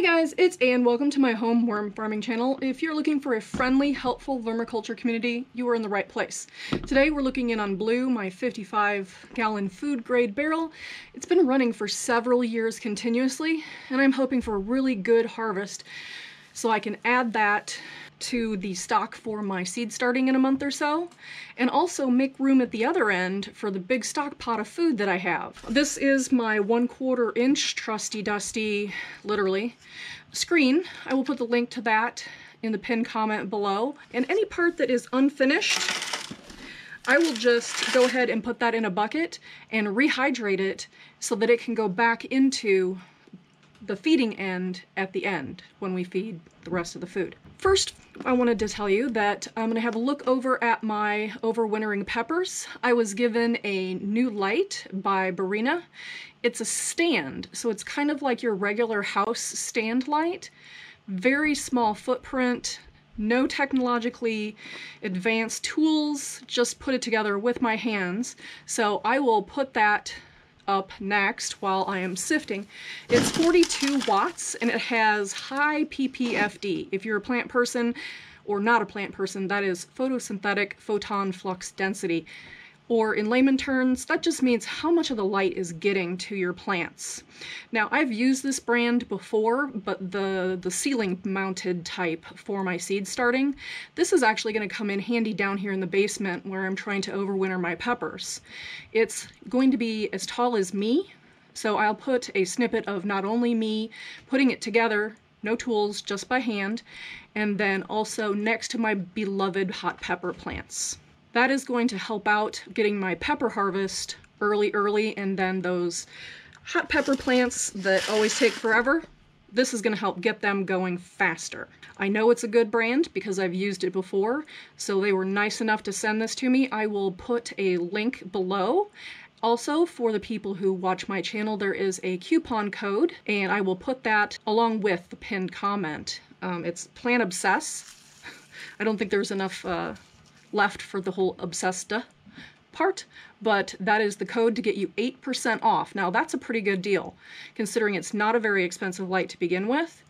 Hey guys, it's Anne. Welcome to my home worm farming channel. If you're looking for a friendly, helpful vermiculture community, you are in the right place. Today we're looking in on Blue, my 55 gallon food grade barrel. It's been running for several years continuously, and I'm hoping for a really good harvest so I can add that to the stock for my seed starting in a month or so, and also make room at the other end for the big stock pot of food that I have. This is my one quarter inch trusty dusty, literally, screen. I will put the link to that in the pinned comment below. And any part that is unfinished, I will just go ahead and put that in a bucket and rehydrate it so that it can go back into the feeding end at the end when we feed the rest of the food. First, I wanted to tell you that I'm going to have a look over at my overwintering peppers. I was given a new light by Barrina. It's a stand, so it's kind of like your regular house stand light. Very small footprint, no technologically advanced tools, just put it together with my hands. So I will put that up next while I am sifting. It's 42 watts and it has high PPFD. If you're a plant person or not a plant person, that is photosynthetic photon flux density. Or in layman terms, that just means how much of the light is getting to your plants. Now I've used this brand before, but the, the ceiling mounted type for my seed starting. This is actually gonna come in handy down here in the basement where I'm trying to overwinter my peppers. It's going to be as tall as me, so I'll put a snippet of not only me putting it together, no tools, just by hand, and then also next to my beloved hot pepper plants. That is going to help out getting my pepper harvest early, early, and then those hot pepper plants that always take forever, this is going to help get them going faster. I know it's a good brand because I've used it before, so they were nice enough to send this to me. I will put a link below. Also, for the people who watch my channel, there is a coupon code, and I will put that along with the pinned comment. Um, it's Plant Obsess. I don't think there's enough uh, left for the whole obsessed part, but that is the code to get you 8% off. Now that's a pretty good deal, considering it's not a very expensive light to begin with,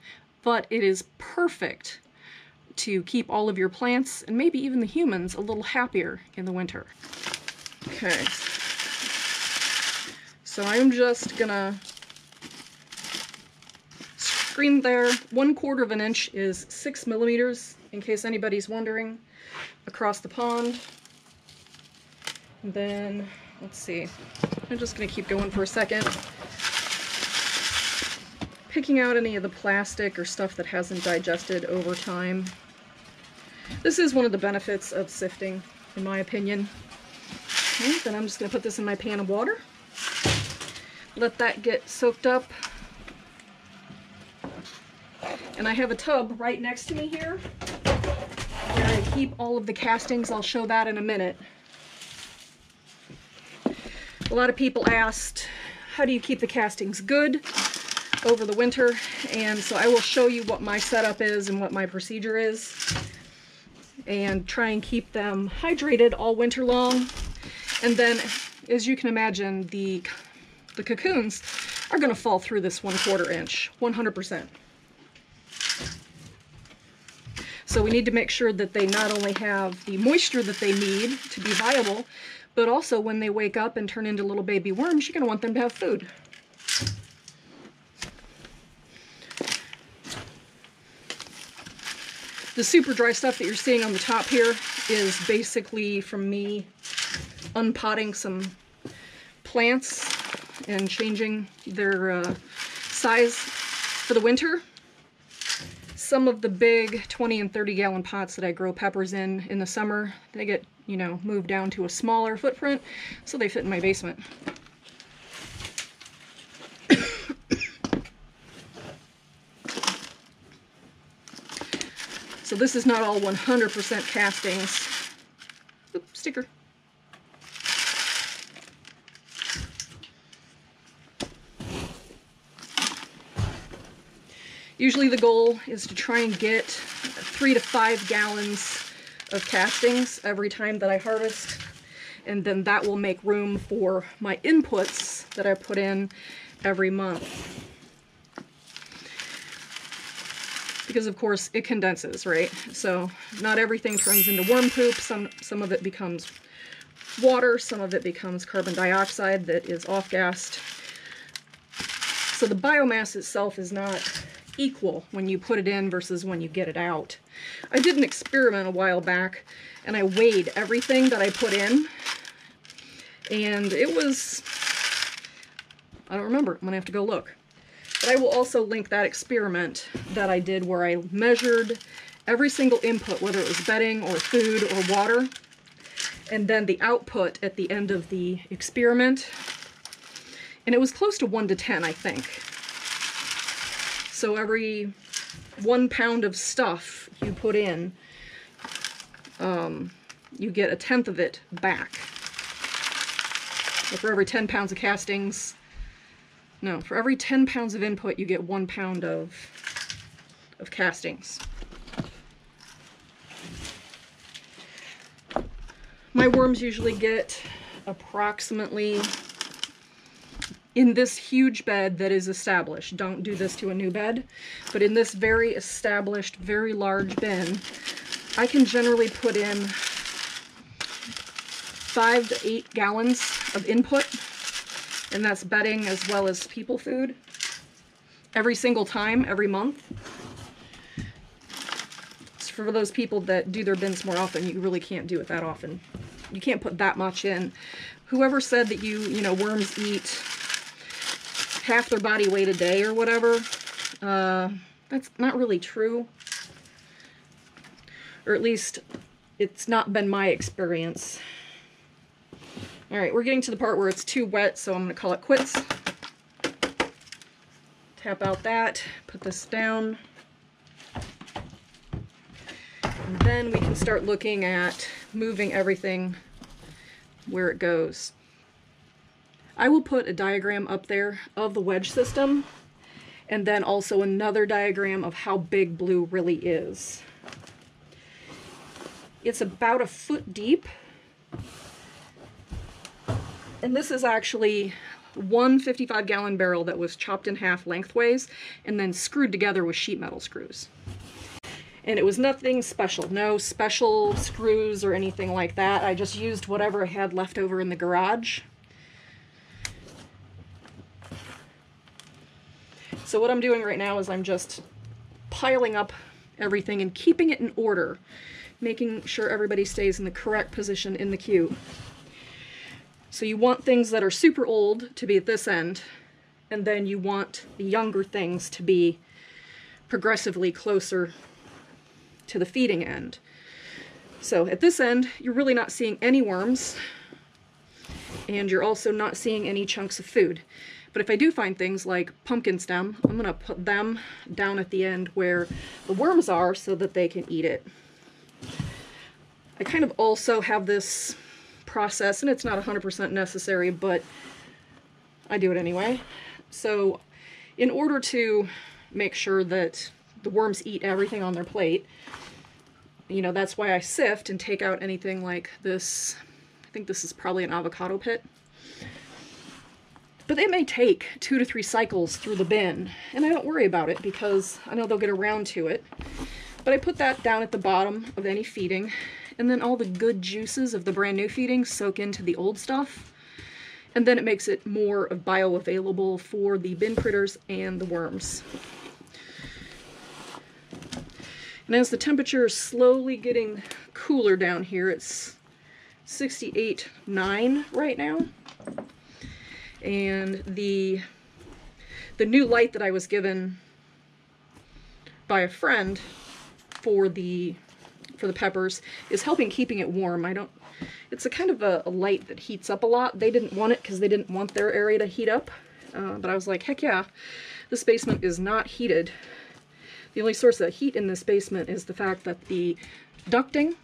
but it is perfect to keep all of your plants, and maybe even the humans, a little happier in the winter. Okay, so I'm just gonna screen there. One quarter of an inch is six millimeters, in case anybody's wondering across the pond. And then, let's see, I'm just going to keep going for a second. Picking out any of the plastic or stuff that hasn't digested over time. This is one of the benefits of sifting, in my opinion. Okay, then I'm just going to put this in my pan of water. Let that get soaked up. And I have a tub right next to me here I keep all of the castings. I'll show that in a minute. A lot of people asked, how do you keep the castings good over the winter? And so I will show you what my setup is and what my procedure is and try and keep them hydrated all winter long. And then, as you can imagine, the, the cocoons are gonna fall through this one quarter inch, 100%. So we need to make sure that they not only have the moisture that they need to be viable, but also when they wake up and turn into little baby worms, you're going to want them to have food. The super dry stuff that you're seeing on the top here is basically from me unpotting some plants and changing their uh, size for the winter some of the big 20 and 30 gallon pots that I grow peppers in in the summer, they get, you know, moved down to a smaller footprint, so they fit in my basement. so this is not all 100% castings. Oop, sticker. Usually the goal is to try and get three to five gallons of castings every time that I harvest and then that will make room for my inputs that I put in every month. because of course it condenses, right? So not everything turns into worm poop. Some, some of it becomes water, some of it becomes carbon dioxide that is off-gassed. So the biomass itself is not equal when you put it in versus when you get it out. I did an experiment a while back and I weighed everything that I put in and it was, I don't remember, I'm gonna have to go look. But I will also link that experiment that I did where I measured every single input, whether it was bedding or food or water, and then the output at the end of the experiment. And it was close to 1 to 10, I think. So every one pound of stuff you put in, um, you get a tenth of it back. So for every 10 pounds of castings, no, for every 10 pounds of input, you get one pound of, of castings. My worms usually get approximately in this huge bed that is established. Don't do this to a new bed, but in this very established, very large bin, I can generally put in five to eight gallons of input, and that's bedding as well as people food every single time, every month. So for those people that do their bins more often, you really can't do it that often. You can't put that much in. Whoever said that you, you know, worms eat half their body weight a day or whatever, uh, that's not really true. Or at least it's not been my experience. All right, we're getting to the part where it's too wet, so I'm gonna call it quits. Tap out that, put this down. And then we can start looking at moving everything where it goes. I will put a diagram up there of the wedge system and then also another diagram of how big blue really is. It's about a foot deep and this is actually one 55 gallon barrel that was chopped in half lengthways and then screwed together with sheet metal screws. And it was nothing special, no special screws or anything like that. I just used whatever I had left over in the garage. So what I'm doing right now is I'm just piling up everything and keeping it in order, making sure everybody stays in the correct position in the queue. So you want things that are super old to be at this end, and then you want the younger things to be progressively closer to the feeding end. So at this end, you're really not seeing any worms, and you're also not seeing any chunks of food. But if I do find things like pumpkin stem, I'm gonna put them down at the end where the worms are so that they can eat it. I kind of also have this process, and it's not 100% necessary, but I do it anyway. So in order to make sure that the worms eat everything on their plate, you know, that's why I sift and take out anything like this. I think this is probably an avocado pit. But they may take two to three cycles through the bin, and I don't worry about it because I know they'll get around to it. But I put that down at the bottom of any feeding, and then all the good juices of the brand new feeding soak into the old stuff. And then it makes it more of bioavailable for the bin critters and the worms. And as the temperature is slowly getting cooler down here, it's 68.9 right now. And the the new light that I was given by a friend for the for the peppers is helping keeping it warm. I don't, it's a kind of a, a light that heats up a lot. They didn't want it because they didn't want their area to heat up. Uh, but I was like, heck yeah, this basement is not heated. The only source of heat in this basement is the fact that the ducting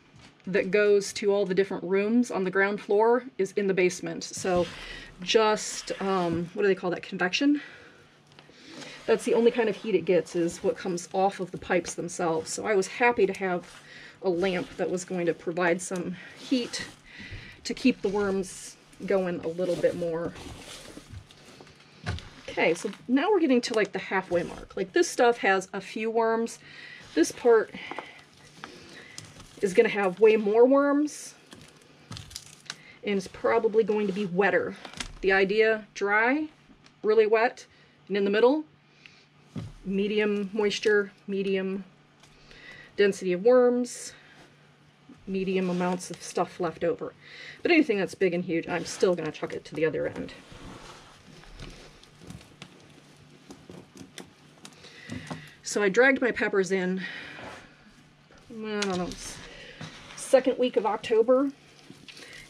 that goes to all the different rooms on the ground floor is in the basement. So just, um, what do they call that, convection? That's the only kind of heat it gets is what comes off of the pipes themselves. So I was happy to have a lamp that was going to provide some heat to keep the worms going a little bit more. Okay, so now we're getting to like the halfway mark. Like this stuff has a few worms. This part is going to have way more worms and it's probably going to be wetter. The idea, dry, really wet, and in the middle, medium moisture, medium density of worms, medium amounts of stuff left over. But anything that's big and huge, I'm still going to chuck it to the other end. So I dragged my peppers in, I don't know, second week of October.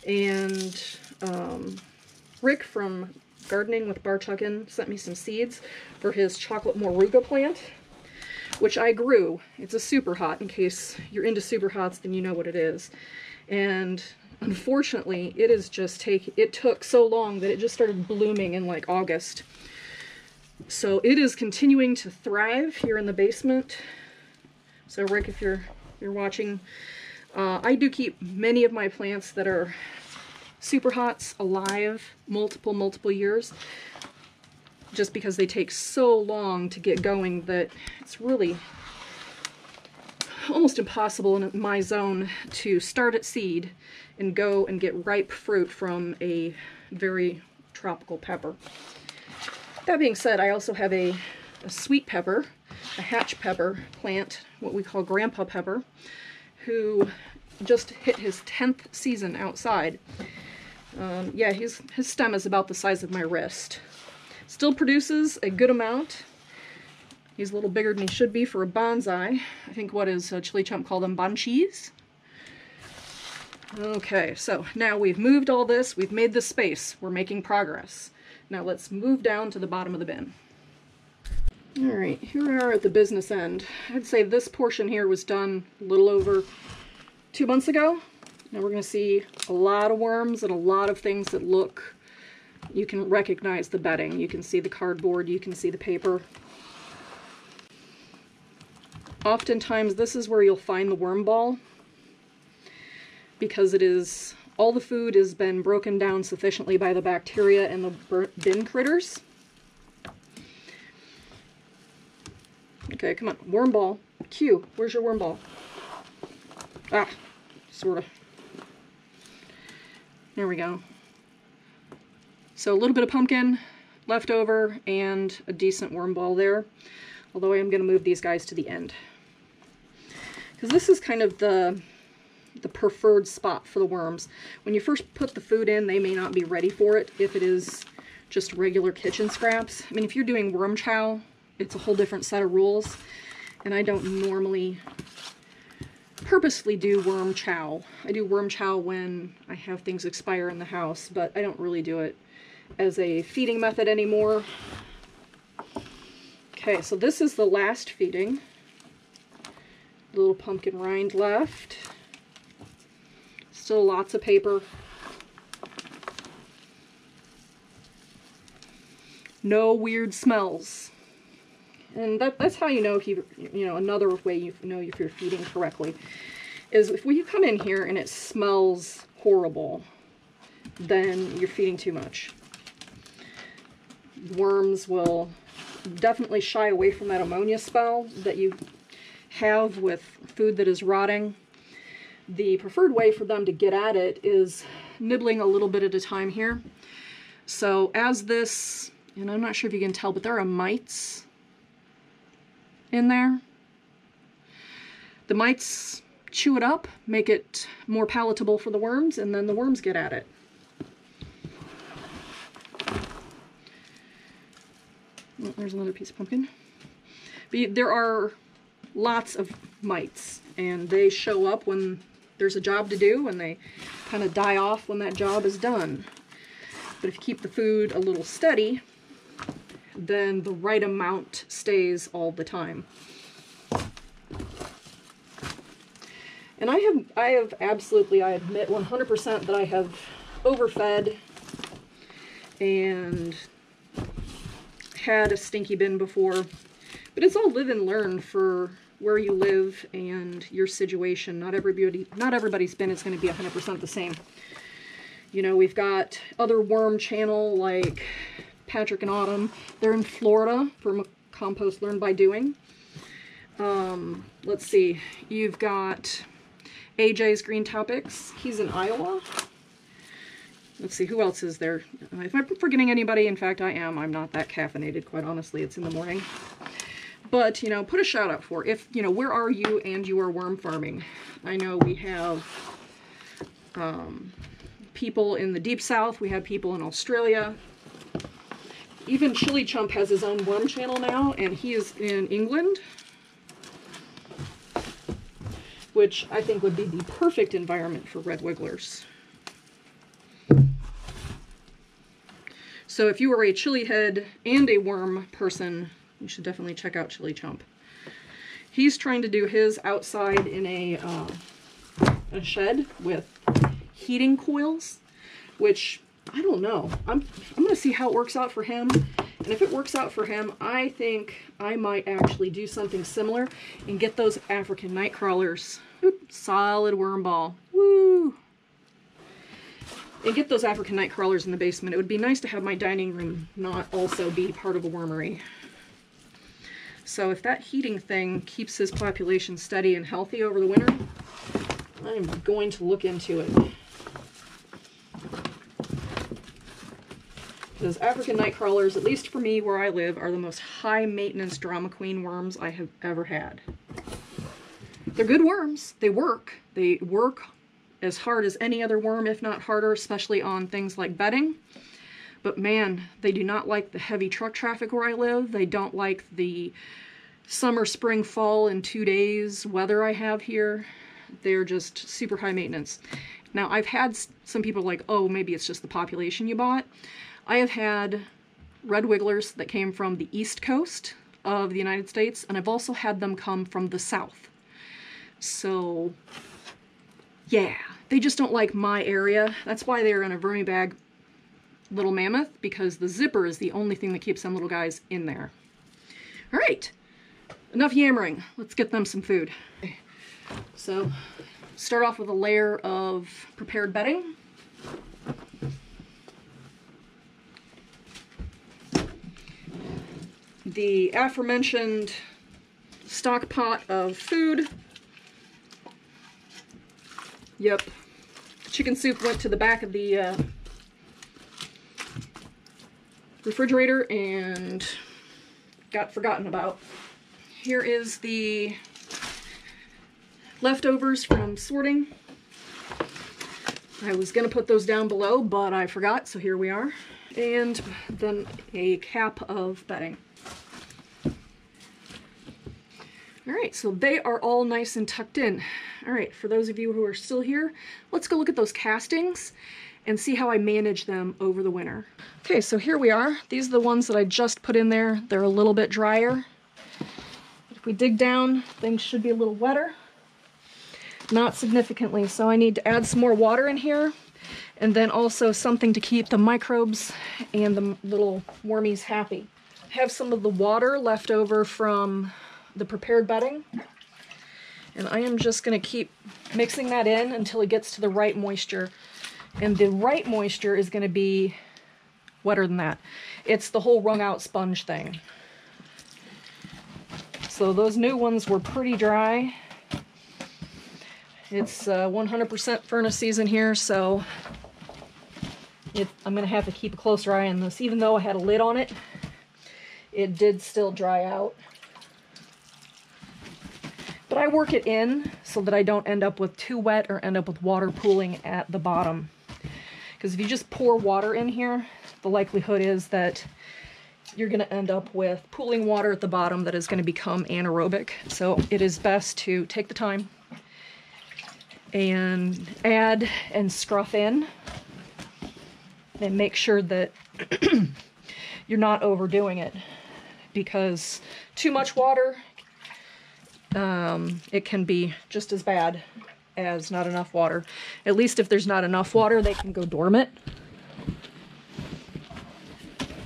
And um, Rick from Gardening with Barchuggin sent me some seeds for his chocolate moruga plant, which I grew. It's a super hot, in case you're into super hots, then you know what it is. And unfortunately, it is just take it took so long that it just started blooming in like August. So it is continuing to thrive here in the basement. So Rick, if you're you're watching, uh, I do keep many of my plants that are super hots alive multiple, multiple years just because they take so long to get going that it's really almost impossible in my zone to start at seed and go and get ripe fruit from a very tropical pepper. That being said, I also have a, a sweet pepper, a hatch pepper plant, what we call grandpa pepper, who just hit his 10th season outside. Um, yeah, his, his stem is about the size of my wrist. Still produces a good amount. He's a little bigger than he should be for a bonsai. I think what is uh, ChilliChump call them bonchis. Okay, so now we've moved all this, we've made the space, we're making progress. Now let's move down to the bottom of the bin. All right, here we are at the business end. I'd say this portion here was done a little over two months ago. Now we're going to see a lot of worms and a lot of things that look, you can recognize the bedding. You can see the cardboard, you can see the paper. Oftentimes this is where you'll find the worm ball because it is all the food has been broken down sufficiently by the bacteria and the bin critters. Okay, come on. Worm ball. Q, where's your worm ball? Ah, sort of. There we go. So a little bit of pumpkin left over and a decent worm ball there. Although I am going to move these guys to the end. Because this is kind of the the preferred spot for the worms. When you first put the food in, they may not be ready for it if it is just regular kitchen scraps. I mean, if you're doing worm chow, it's a whole different set of rules. And I don't normally purposely do worm chow. I do worm chow when I have things expire in the house, but I don't really do it as a feeding method anymore. Okay, so this is the last feeding. Little pumpkin rind left. Still lots of paper. No weird smells. And that, that's how you know if you, you know, another way you know if you're feeding correctly is if we come in here and it smells horrible, then you're feeding too much. Worms will definitely shy away from that ammonia smell that you have with food that is rotting the preferred way for them to get at it is nibbling a little bit at a time here. So as this, and I'm not sure if you can tell, but there are mites in there. The mites chew it up, make it more palatable for the worms, and then the worms get at it. Oh, there's another piece of pumpkin. But there are lots of mites, and they show up when there's a job to do and they kind of die off when that job is done. But if you keep the food a little steady, then the right amount stays all the time. And I have, I have absolutely, I admit 100% that I have overfed and had a stinky bin before. But it's all live and learn for where you live and your situation. Not everybody, not everybody's bin is going to be 100% the same. You know, we've got other worm channel like Patrick and Autumn. They're in Florida from Compost Learn by Doing. Um, let's see, you've got AJ's Green Topics. He's in Iowa. Let's see, who else is there? If I'm forgetting anybody, in fact I am. I'm not that caffeinated, quite honestly. It's in the morning. But, you know, put a shout out for if, you know, where are you and you are worm farming? I know we have um, people in the deep south. We have people in Australia. Even ChilliChump has his own worm channel now, and he is in England. Which I think would be the perfect environment for red wigglers. So if you are a chili head and a worm person, you should definitely check out ChilliChump. He's trying to do his outside in a, uh, a shed with heating coils, which I don't know. I'm, I'm going to see how it works out for him. And if it works out for him, I think I might actually do something similar and get those African night crawlers. Solid worm ball. Woo! And get those African night crawlers in the basement. It would be nice to have my dining room not also be part of a wormery. So if that heating thing keeps his population steady and healthy over the winter, I'm going to look into it. African night crawlers, at least for me where I live, are the most high maintenance drama queen worms I have ever had. They're good worms. They work. They work as hard as any other worm, if not harder, especially on things like bedding. But man, they do not like the heavy truck traffic where I live. They don't like the summer, spring, fall in two days weather I have here. They're just super high maintenance. Now, I've had some people like, oh, maybe it's just the population you bought. I have had red wigglers that came from the east coast of the United States, and I've also had them come from the south. So, yeah, they just don't like my area. That's why they're in a vermibag little mammoth, because the zipper is the only thing that keeps them little guys in there. All right, enough yammering. Let's get them some food. Okay. So, start off with a layer of prepared bedding. The aforementioned stock pot of food. Yep, chicken soup went to the back of the uh, refrigerator and got forgotten about. Here is the leftovers from sorting. I was going to put those down below, but I forgot, so here we are. And then a cap of bedding. All right, so they are all nice and tucked in. All right, for those of you who are still here, let's go look at those castings and see how I manage them over the winter. Okay, so here we are. These are the ones that I just put in there. They're a little bit drier. If we dig down, things should be a little wetter. Not significantly, so I need to add some more water in here and then also something to keep the microbes and the little wormies happy. I have some of the water left over from the prepared bedding and I am just going to keep mixing that in until it gets to the right moisture and the right moisture is going to be wetter than that. It's the whole wrung out sponge thing. So those new ones were pretty dry. It's 100% uh, furnace season here, so it, I'm going to have to keep a closer eye on this. Even though I had a lid on it, it did still dry out. But I work it in so that I don't end up with too wet or end up with water pooling at the bottom. Because if you just pour water in here, the likelihood is that you're going to end up with pooling water at the bottom that is going to become anaerobic. So it is best to take the time and add and scruff in and make sure that you're not overdoing it because too much water um, it can be just as bad as not enough water. At least if there's not enough water, they can go dormant.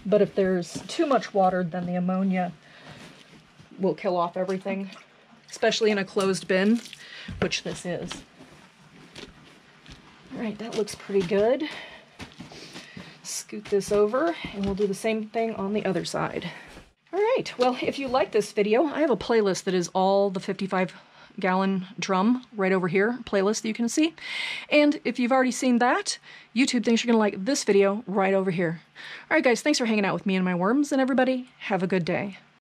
But if there's too much water, then the ammonia will kill off everything, especially in a closed bin, which this is. All right, that looks pretty good. Scoot this over, and we'll do the same thing on the other side. All right, well, if you like this video, I have a playlist that is all the 55 gallon drum right over here, playlist that you can see. And if you've already seen that, YouTube thinks you're gonna like this video right over here. All right, guys, thanks for hanging out with me and my worms, and everybody, have a good day.